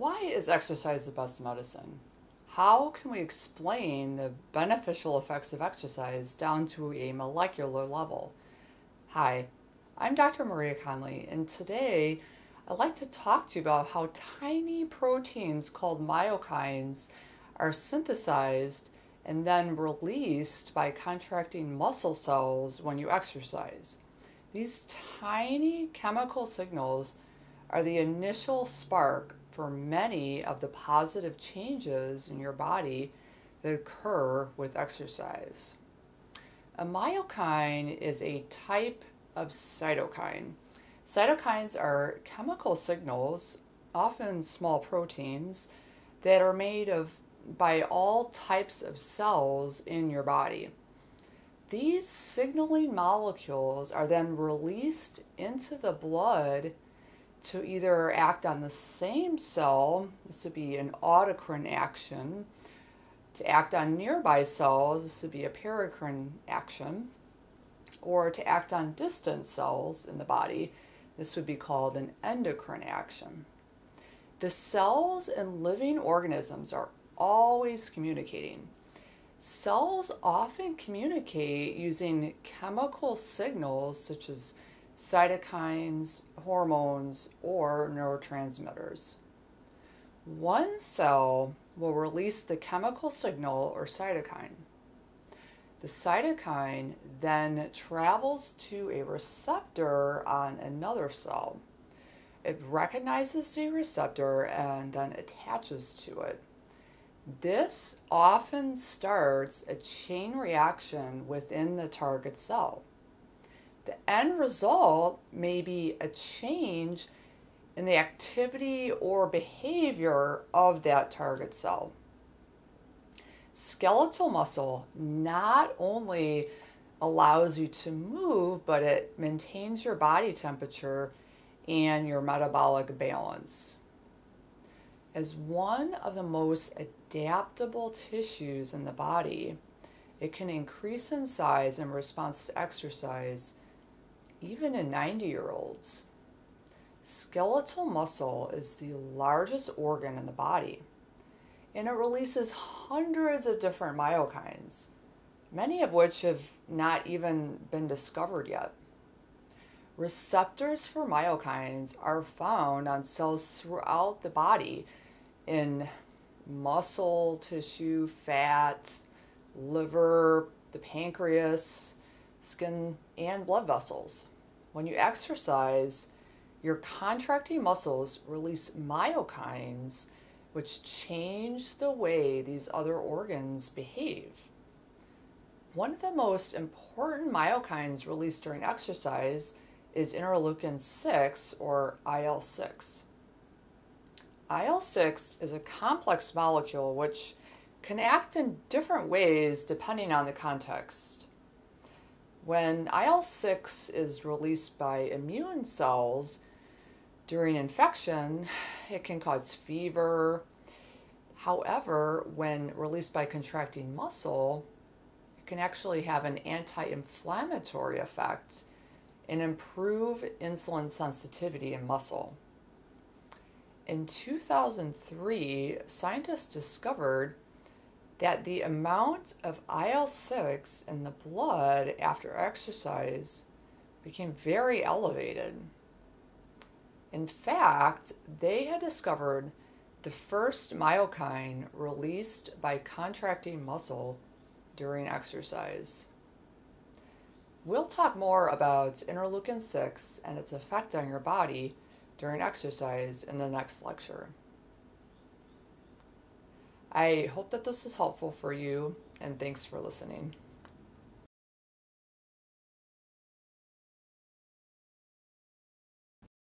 Why is exercise the best medicine? How can we explain the beneficial effects of exercise down to a molecular level? Hi, I'm Dr. Maria Conley, and today I'd like to talk to you about how tiny proteins called myokines are synthesized and then released by contracting muscle cells when you exercise. These tiny chemical signals are the initial spark for many of the positive changes in your body that occur with exercise. A myokine is a type of cytokine. Cytokines are chemical signals, often small proteins, that are made of by all types of cells in your body. These signaling molecules are then released into the blood to either act on the same cell, this would be an autocrine action, to act on nearby cells, this would be a paracrine action, or to act on distant cells in the body, this would be called an endocrine action. The cells in living organisms are always communicating. Cells often communicate using chemical signals such as cytokines, hormones, or neurotransmitters. One cell will release the chemical signal or cytokine. The cytokine then travels to a receptor on another cell. It recognizes the receptor and then attaches to it. This often starts a chain reaction within the target cell. End result may be a change in the activity or behavior of that target cell. Skeletal muscle not only allows you to move, but it maintains your body temperature and your metabolic balance. As one of the most adaptable tissues in the body, it can increase in size in response to exercise even in 90 year olds. Skeletal muscle is the largest organ in the body, and it releases hundreds of different myokines, many of which have not even been discovered yet. Receptors for myokines are found on cells throughout the body in muscle tissue, fat, liver, the pancreas, skin, and blood vessels. When you exercise, your contracting muscles release myokines, which change the way these other organs behave. One of the most important myokines released during exercise is interleukin 6 or IL 6. IL 6 is a complex molecule which can act in different ways depending on the context. When IL 6 is released by immune cells during infection, it can cause fever. However, when released by contracting muscle, it can actually have an anti inflammatory effect and improve insulin sensitivity in muscle. In 2003, scientists discovered that the amount of IL 6 in the blood after exercise became very elevated. In fact, they had discovered the first myokine released by contracting muscle during exercise. We'll talk more about interleukin 6 and its effect on your body during exercise in the next lecture. I hope that this is helpful for you, and thanks for listening.